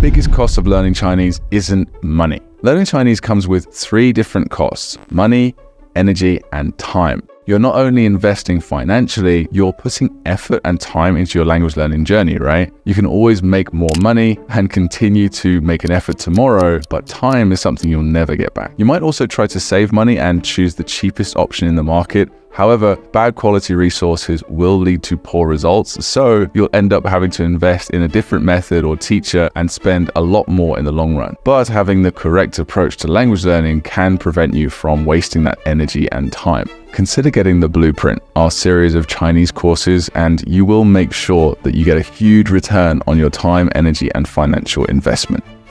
biggest cost of learning Chinese isn't money. Learning Chinese comes with three different costs money, energy, and time you're not only investing financially, you're putting effort and time into your language learning journey, right? You can always make more money and continue to make an effort tomorrow, but time is something you'll never get back. You might also try to save money and choose the cheapest option in the market However, bad quality resources will lead to poor results, so you'll end up having to invest in a different method or teacher and spend a lot more in the long run. But having the correct approach to language learning can prevent you from wasting that energy and time. Consider getting the Blueprint, our series of Chinese courses, and you will make sure that you get a huge return on your time, energy, and financial investment.